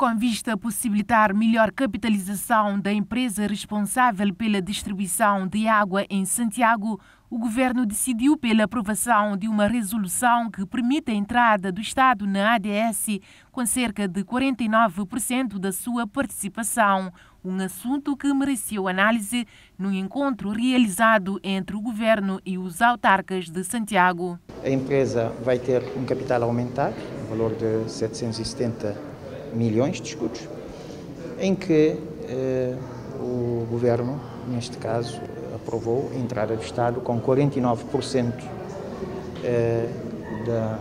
Com vista a possibilitar melhor capitalização da empresa responsável pela distribuição de água em Santiago, o governo decidiu pela aprovação de uma resolução que permite a entrada do Estado na ADS com cerca de 49% da sua participação, um assunto que mereceu análise no encontro realizado entre o governo e os autarcas de Santiago. A empresa vai ter um capital aumentado, valor de 770 milhões de escudos, em que eh, o governo, neste caso, aprovou a entrada do Estado com 49% eh, da,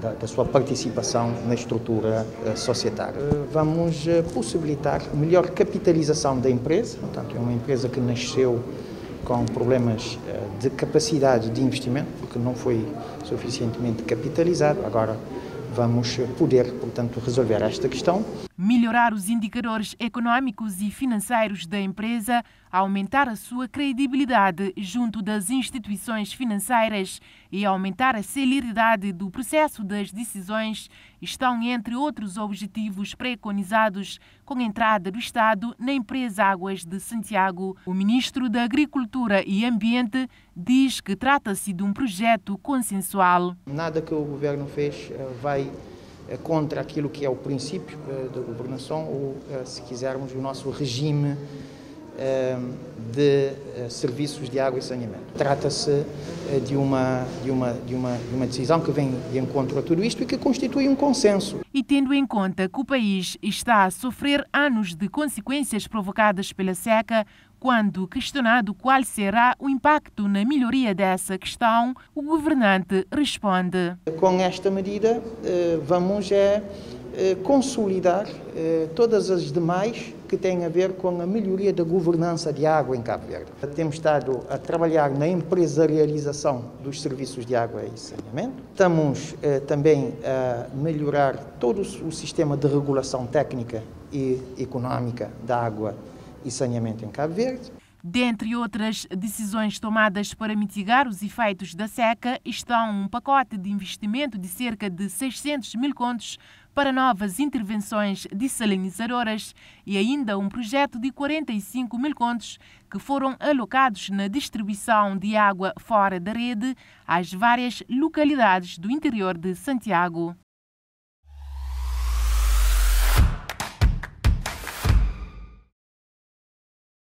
da, da, sua participação na estrutura eh, societária. Vamos eh, possibilitar melhor capitalização da empresa, portanto, é uma empresa que nasceu com problemas eh, de capacidade de investimento, porque não foi suficientemente capitalizado. Agora, vamos poder, portanto, resolver esta questão. Melhorar os indicadores econômicos e financeiros da empresa, aumentar a sua credibilidade junto das instituições financeiras e aumentar a celeridade do processo das decisões estão entre outros objetivos preconizados com a entrada do Estado na empresa Águas de Santiago. O ministro da Agricultura e Ambiente diz que trata-se de um projeto consensual. Nada que o governo fez eh, vai eh, contra aquilo que é o princípio eh, da governação ou, se quisermos, o nosso regime de serviços de água e saneamento. Trata-se de uma, de, uma, de, uma, de uma decisão que vem de encontro a tudo isto e que constitui um consenso. E tendo em conta que o país está a sofrer anos de consequências provocadas pela seca, quando questionado qual será o impacto na melhoria dessa questão, o governante responde: Com esta medida, eh, vamos é, consolidar todas as demais que têm a ver com a melhoria da governança de água em Cabo Verde. Temos estado a trabalhar na empresarialização dos serviços de água e saneamento. Estamos também a melhorar todo o sistema de regulação técnica e económica da água e saneamento em Cabo Verde. Dentre outras decisões tomadas para mitigar os efeitos da seca estão um pacote de investimento de cerca de 600 mil contos para novas intervenções desalinizadoras e ainda um projeto de 45 mil contos que foram alocados na distribuição de água fora da rede às várias localidades do interior de Santiago.